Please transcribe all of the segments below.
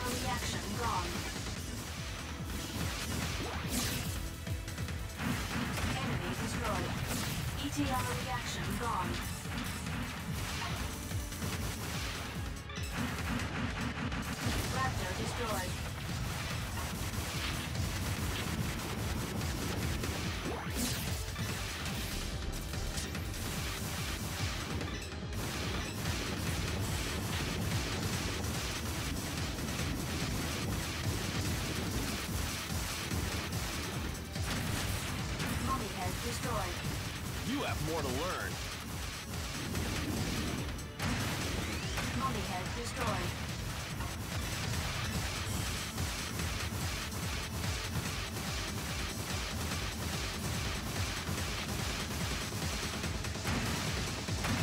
reaction gone. Enemy destroyed. ETR reaction gone. Destroyed. You have more to learn. Mummy head destroyed.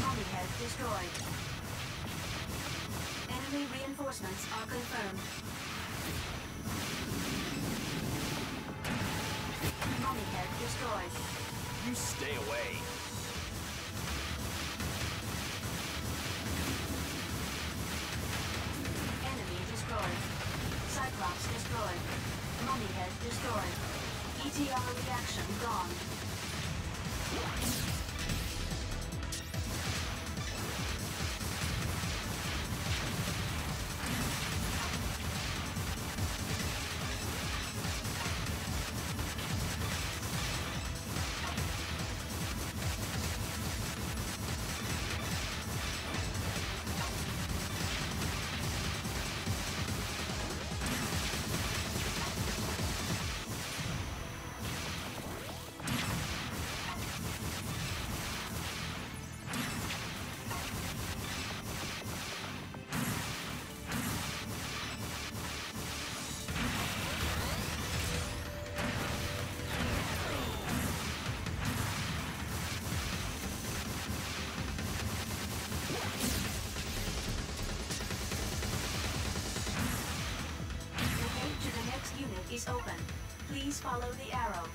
Mummy head destroyed. Enemy reinforcements are confirmed. You stay away. Enemy destroyed. Cyclops destroyed. Mummy head destroyed. ETR reaction gone. Is open. Please follow the arrow.